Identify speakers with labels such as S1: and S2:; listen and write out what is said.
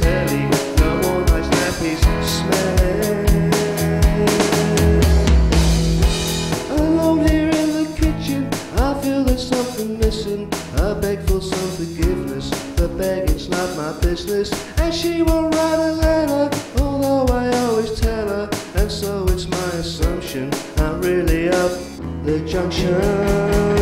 S1: no more nice. Alone here in the kitchen, I feel there's something missing. I beg for some forgiveness, but beg it's not my business. And she won't write a letter, although I always tell her. And so it's my assumption, I'm really up the junction.